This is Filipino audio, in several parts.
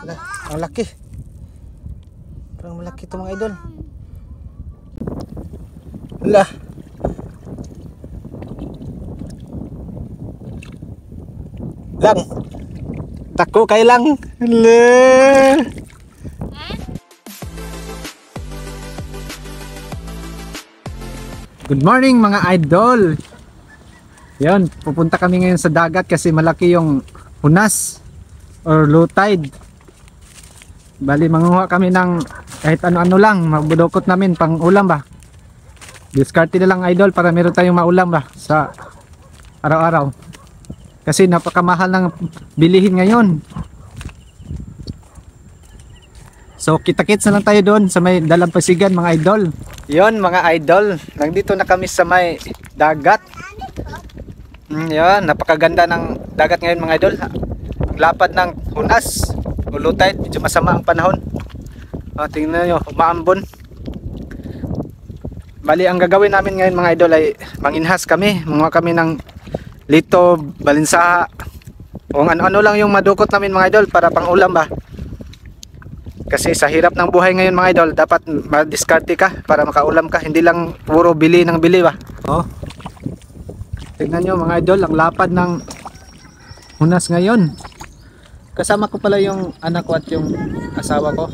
Wala, ang laki. Parang malaki ito mga idol. Wala. Lang. Tako kay lang. Le. Good morning mga idol. Yan, pupunta kami ngayon sa dagat kasi malaki yung hunas or low tide. Bali manguha kami ng kahit ano-ano lang, magbudokot namin pang ulam ba. Discarte na lang idol para meron tayong maulam ba sa araw-araw. Kasi napakamahal ng bilihin ngayon. So kita-kits na lang tayo doon sa may dalampasigan mga idol. Yon mga idol, nandito na kami sa may dagat. Mm, yan, napakaganda ng dagat ngayon mga idol. Lapad ng hunas, low tide, medyo masama ang panahon. O, tingnan nyo, umaambon. Bali, ang gagawin namin ngayon mga idol ay manginhas kami. Mga kami ng lito, balinsaha. O ano-ano lang yung madukot namin mga idol para pang ulam ba. Kasi sa hirap ng buhay ngayon mga idol, dapat madiskarte ka para makaulam ka. Hindi lang puro bili ng bili ba. Oh. Tingnan nyo mga idol, ang lapad ng hunas ngayon. Kasama ko pala yung anak ko at yung asawa ko.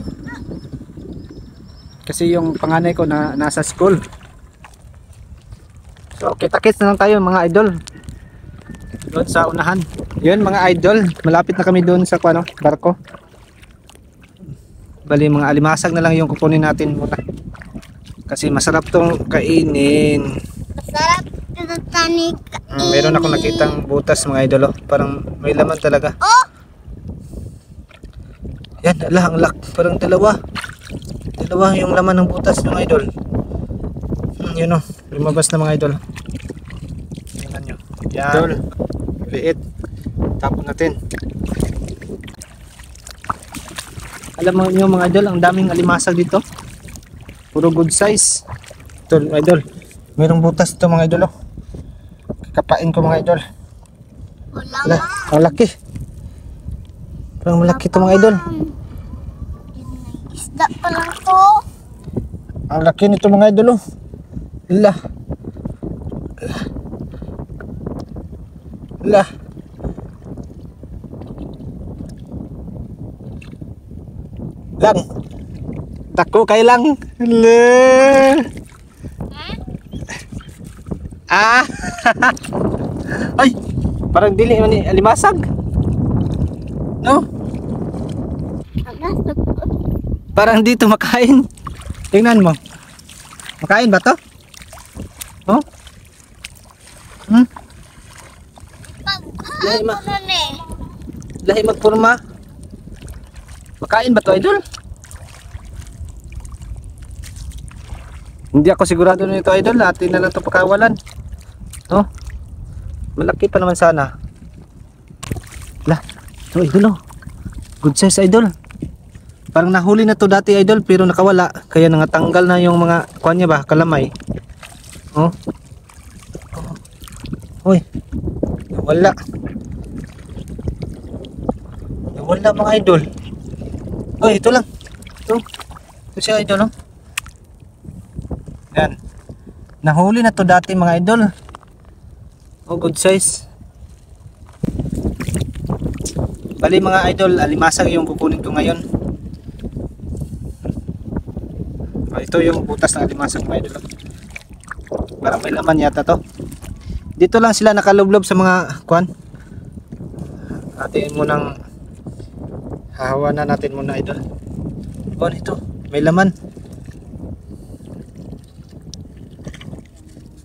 Kasi yung panganay ko na nasa school. So kita-kits na lang tayo mga idol. Doon sa unahan. Yun mga idol, malapit na kami doon sa ano, barko. Bali mga alimasag na lang yung kukunin natin muna. Kasi masarap tong kainin. Masarap ito tanik. Mm, meron ako nakitang butas mga idol. oh. Parang may laman talaga. Oh! Yan, ala, ang lak. Parang dalawa. Dalawa yung laman ng butas ng idol. Hmm, yun o. Lumabas na mga idol. Tingnan nyo. Yan. Idol. Liit. Tapon natin. Alam mo nyo mga idol, ang daming alimasag dito. Puro good size. Ito mga idol. Merong butas dito mga idol. Oh. Kakapain ko mga idol. Wala Ala, ang laki. Parang malaki ito mga idol. Isda pa lang to. Ang laki nito mga idol oh. La. La. La. Lang. Tako kay lang. Le. Ah. Ay, parang dili man ni alimasag. No? Alas, Parang dito makain. Tingnan mo. Makain ba to? Oh? Hmm? Lahi ma. Lahi magpurma. Makain ba to, idol? Hindi ako sigurado nito, idol. Atin na lang to pakawalan. Oh. Malaki pa naman sana. Lah, to idol oh. Good size idol. Parang nahuli na to dati idol pero nakawala. Kaya nangatanggal na yung mga kuan ba, kalamay. Oh. Hoy. Wala. Wala mga idol. Oh, ito lang. Ito. Ito siya idol, oh. Yan. Nahuli na to dati mga idol. Oh, good size. Bali mga idol, alimasag yung kukunin ko ngayon. Oh, ito yung butas ng alimasag mga idol. Parang may laman yata to. Dito lang sila nakalublob sa mga kwan. Atin mo nang hahawa na natin muna idol. Oh, ito. May laman.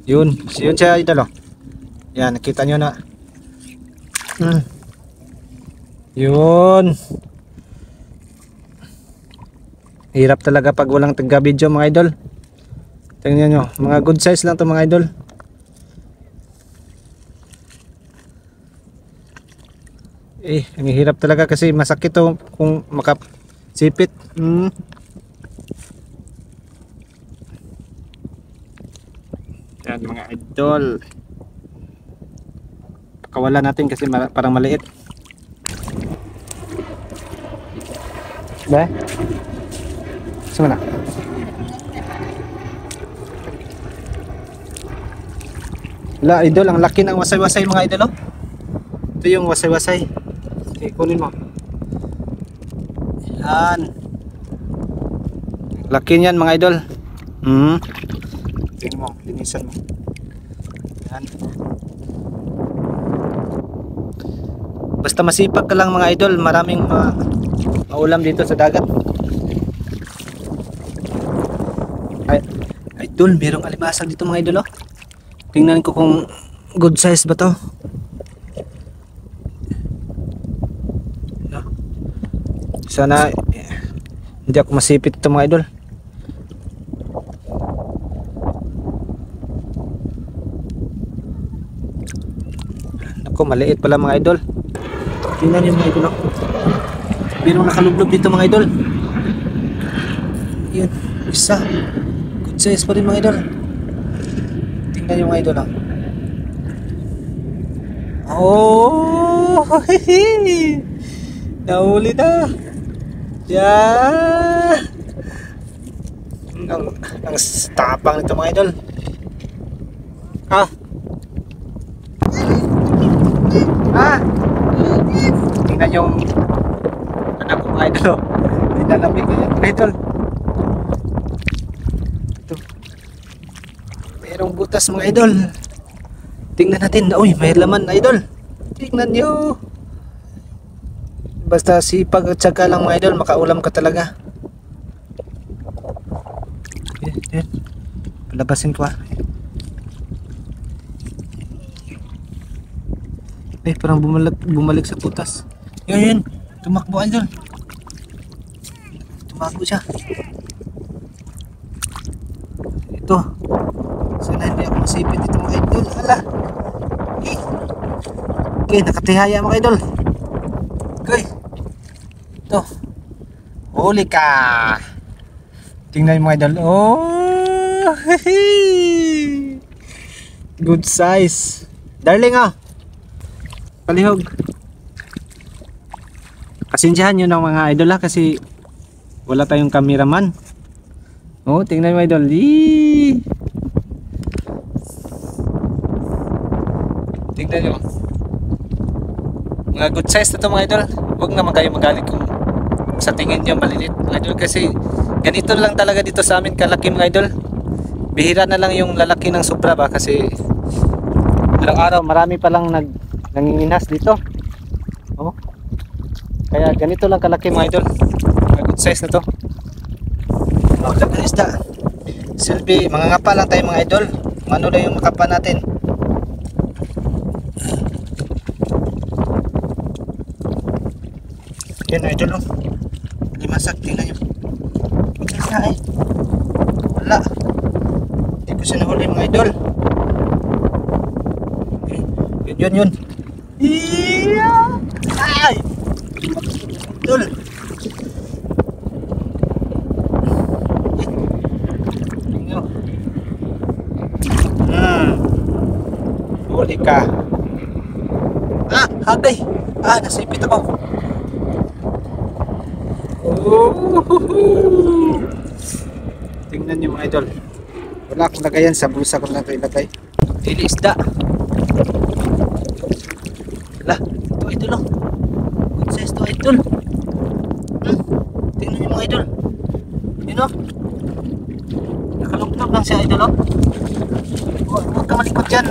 Yun. Yun siya idol oh. Yan, nakita nyo na. Hmm. Yun. Hirap talaga pag walang taga video mga idol. Tingnan nyo, mga good size lang to mga idol. Eh, ang hirap talaga kasi masakit to kung makasipit. Hmm. Yan mga idol. Pakawalan natin kasi parang maliit. Ba? Saan na? Wala, idol. Ang laki ng wasay-wasay mga idol, oh. Ito yung wasay-wasay. Okay, kunin mo. Yan. Laki niyan mga idol. Hmm. Tingnan mo, linisan mo. Yan. Basta masipag ka lang mga idol, maraming ma maulam dito sa dagat. Ay, idol, merong alibasag dito mga idol oh. Tingnan ko kung good size ba to. No. Sana hindi ako masipit ito mga idol. Ako, maliit pala mga idol. Tingnan yung mga idol. Merong nakalublog dito mga idol. Yun, isa. Size pa rin mga idol. Tingnan yung mga idol ah. Oh! Nahuli na. Yeah! Ang, ang tapang nito mga idol. Ah! Ah! Tingnan yung anak ko mga idol. oh. Nilalamig yan mga idol. Merong butas mga idol. Tingnan natin. Uy, may laman idol. Tingnan nyo. Basta sipag at saka lang mga idol, makaulam ka talaga. Yan, yan. Palabasin ko ah. Eh, parang bumalik, bumalik sa putas. Yun, yun. Tumakbo idol. Tumakbo siya. Ito. Masipit ito mga idol. Hala. Eh. Okay, nakatihaya mga idol. Okay. Ito. Huli ka. Tingnan mga idol. Oh. Good size. Darling ah. Palihog. Pasensyahan nyo ng mga idol ha kasi wala tayong cameraman. Oh, tingnan mo idol. Yee! Tingnan nyo. Mga good size na to mga idol. Huwag naman kayo magalit kung sa tingin nyo malilit mga idol kasi ganito lang talaga dito sa amin kalaki mga idol. Bihira na lang yung lalaki ng sobra ba kasi araw-araw marami pa lang nag nanginginas dito. Oh. Kaya ganito lang kalaki mga idol. Mga good size na to. Ng isda. Silbi, mga ngapa lang tayo mga idol. Ano lang yung makapa natin. Yan idol oh. Limasak, tingnan nyo. Wala eh. Wala. Hindi ko siya nahuli mga idol. Yun yun yun. Iya! Ay! Idol! Hmm. Huli ka. Ah! Hagay! Ah! Nasipit ako. Oh! Tingnan niyo mga idol. Wala akong lagayan sa bulsa ko na ito ilagay. Dili isda. Lah, ito idol oh. Good size to idol. Hmm. Tingnan niyo mga idol. Yun oh. Nakalugtog lang siya idol oh. Huwag huwag ka malikot dyan.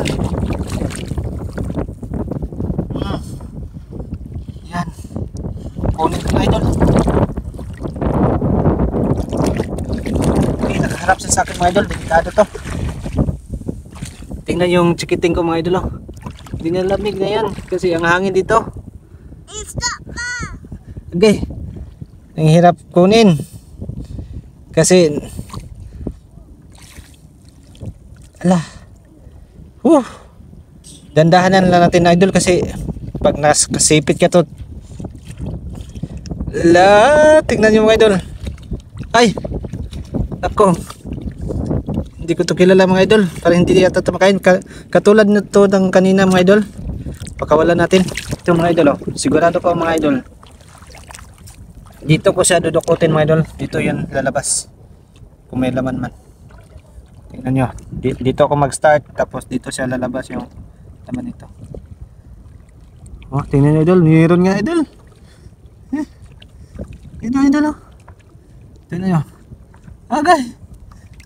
Hmm. Yan. Kunin ko idol. Siya sa akin mga idol. Delikado to. Tingnan yung chikiting ko mga idol. Oh. Hindi na yan kasi ang hangin dito. Okay. Ang hirap kunin. Kasi ala. Huh. Dandahanan lang natin idol kasi pag nasipit ka to La, tingnan niyo mga idol. Ay. Ako. Hindi ko to kilala mga idol. Para hindi yata ito makain. Ka katulad nito ng kanina mga idol. Pakawalan natin. Ito mga idol oh. Sigurado ko mga idol. Dito ko siya dudukutin mga idol. Dito yun lalabas. Kung may laman man. Tingnan nyo. Di- Dito ako mag-start. Tapos dito siya lalabas yung laman nito. Oh, tingnan nyo idol. Meron nga idol. Eh. Ito idol oh. Tingnan nyo. Agay.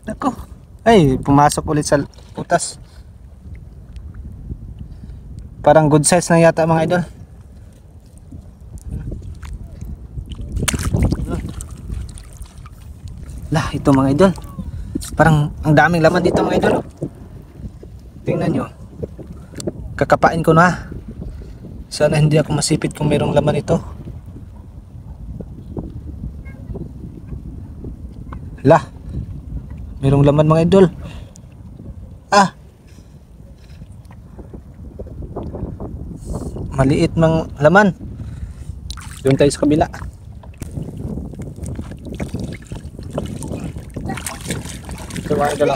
Nako. Ay, pumasok ulit sa putas. Parang good size na yata mga idol. Lah, ito mga idol. Parang ang daming laman dito mga idol. Tingnan nyo. Kakapain ko na. Sana hindi ako masipit kung mayroong laman ito. Lah. Mayroong laman mga idol. Ah. Maliit mang laman. Doon tayo sa kabila. Ito mga idol.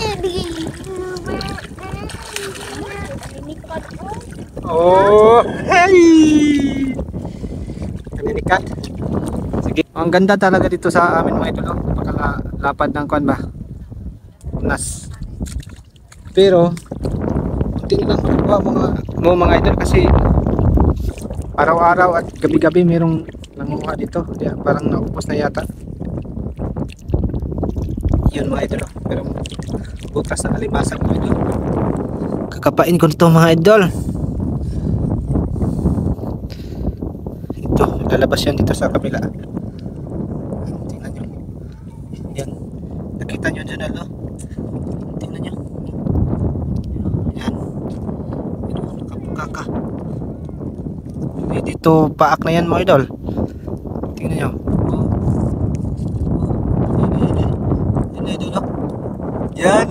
oh. Hey! Kaninikat. Sige. Ang ganda talaga dito sa amin mga idol. Napakalapad ng kwan ba? Unas. Pero, kunti lang makuha mga, mo mga idol kasi araw-araw at gabi-gabi merong nanguha dito. Kaya parang naubos na yata. Yun mga idol. oh. Pero butas na alimasan mga idol. Kakapain ko nito mga idol. Ito, lalabas yan dito sa kabila. Tingnan nyo. Yan. Nakita nyo dyan, alo? Tingnan nyo. Yan. Ito, Eh, dito, paak na yan mga idol. Tingnan nyo. Yan,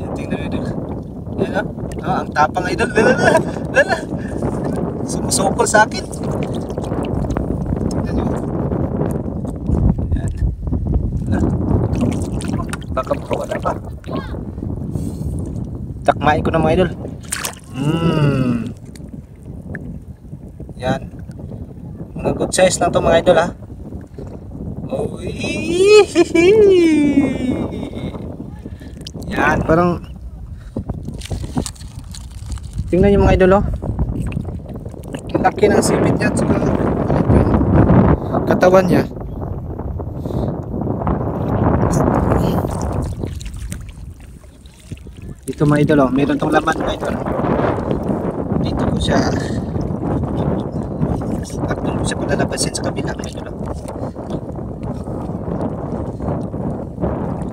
yan, tingnan mo idol. Yan ah. Ah, ang tapang idol. Lala, lala. Sumusukol sa akin. Tingnan nyo. Yan. Ah. Makawala pa. Takmain ko na mga idol. Mmm. Yan. Mga good size lang to mga idol ha. Oh, Yan, parang Tingnan yung mga idol oh. Laki ng sipit saka yung katawan niya. Dito mga idol oh, meron tong laman mga idol. Dito ko siya at doon ko siya palalabasin sa kabila mga idol oh.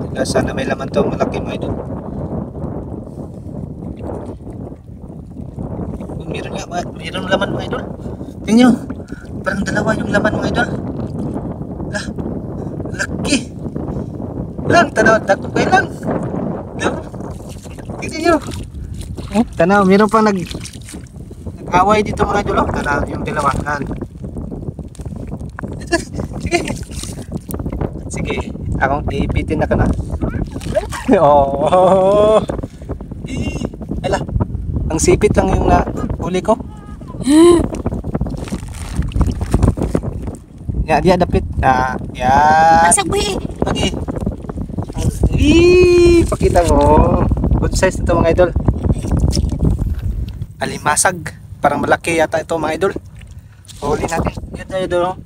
Tingnan, sana may laman to malaki mga idol. Oh, meron nga, meron laman mga idol. Tingnan nyo, parang dalawa yung laman mga idol. Lah, laki. Lang, tanaw, dako kayo. Lang. Tingnan nyo. Oh, tanaw, meron pang nag nag-away dito mga idol. Oh, tanaw, yung dalawa. Yan. Sige. Sige, akong iipitin na ka na. oh. Eh, ala. Ang sipit lang yung na huli ko. Ya, dia dapit. Ah, ya. Nasag buhi. Pagi. Ih, pakita mo. Good size ito mga idol. Alimasag. Parang malaki yata ito mga idol. Huli natin. Yan tayo idol. oh.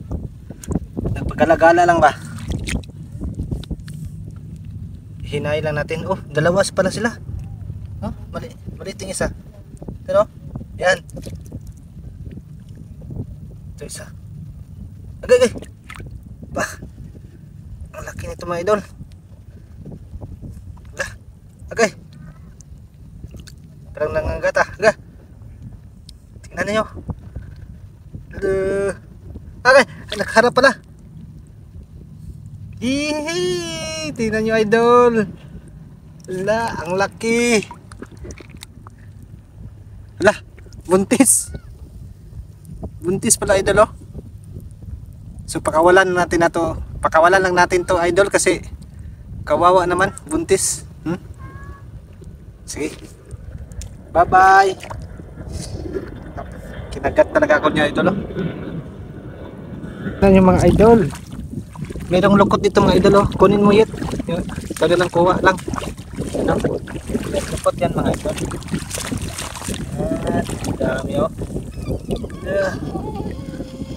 Nagpagala-gala lang ba? Hinay lang natin. Oh, dalawas pala sila. Oh, mali. Mali yung isa. Pero, yan. Ito isa. Agay, agay. Bah. Ang laki nito mga idol. Agay. Parang nangangat ah. Tingnan ninyo. Aduh. Agay. Ay, nakaharap pala. Hihi. Tingnan nyo idol. La, ang laki. Ala, buntis. Buntis pala idol oh. So pakawalan natin na to. Pakawalan lang natin to idol kasi kawawa naman buntis. Hmm? Sige. Bye-bye. Kinagat talaga ako niya idol. Oh. Yan yung mga idol. Merong lukot dito mga idol. Oh. Kunin mo yun. Yun, Kada lang kuha lang. Ano? May lukot yan mga idol. At dami oh. Ah,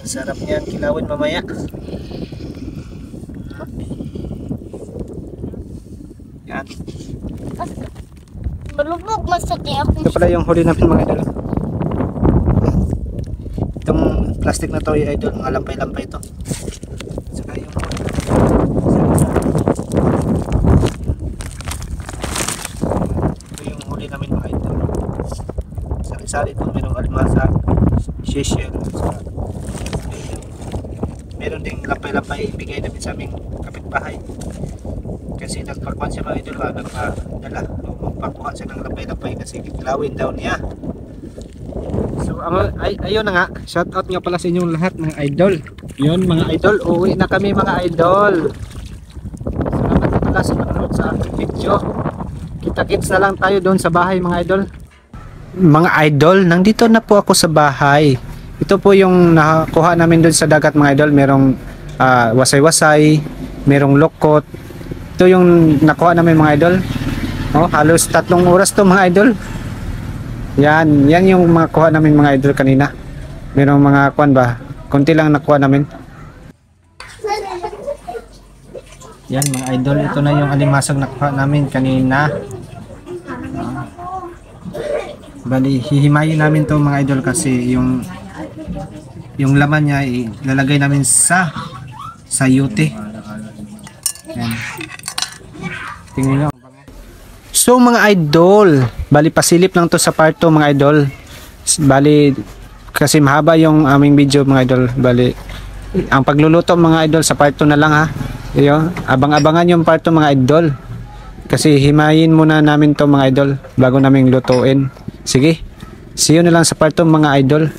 sarap niyan kilawin mamaya. Yan. Malubog masakit ako. Ito pala yung huli namin mga idol. Plastic na to ay idol, mga lampay-lampay ito. Saka yung ito yung huli namin mga idol. Sari-sari ito, merong almasa, shishel, meron ding lampay-lampay ibigay namin sa aming kapitbahay. Kasi nagpakuan siya mga idol, ah, nagpadala o magpakuha siya ng lapay-lapay kasi kilawin daw niya. Ang ay, ayun na nga, shout out nga pala sa inyong lahat mga idol. Yun mga idol, uwi na kami mga idol. Salamat na pala sa panonood sa video. Kita-kits na lang tayo doon sa bahay mga idol. Mga idol, nandito na po ako sa bahay. Ito po yung nakakuha namin doon sa dagat mga idol. Merong ah, wasay-wasay, merong lokot, ito yung nakuha namin mga idol. Oh, halos tatlong oras to mga idol. Yan, yan yung mga kuha namin mga idol kanina. Merong mga kuan ba? Konti lang nakuha namin. Yan mga idol, ito na yung alimasag nakuha namin kanina. Ah. Bali, hihimayin namin to mga idol kasi yung yung laman niya ilalagay namin sa sa yute. Yan. Tingnan nyo. So mga idol, bali pasilip lang to sa part 2 mga idol. Bali kasi mahaba yung aming video mga idol. Bali ang pagluluto mga idol sa part 2 na lang ha. Iyo, abang-abangan yung part 2 mga idol. Kasi himayin muna namin to mga idol bago naming lutuin. Sige. See you na lang sa part 2 mga idol.